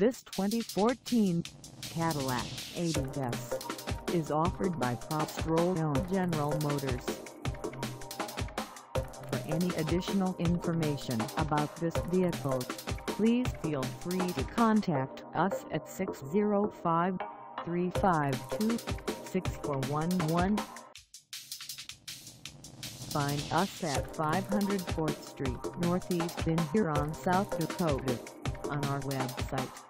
This 2014 Cadillac ATS is offered by Prostrollo General Motors. For any additional information about this vehicle, please feel free to contact us at 605-352-6411. Find us at 504th Street Northeast in Huron, South Dakota on our website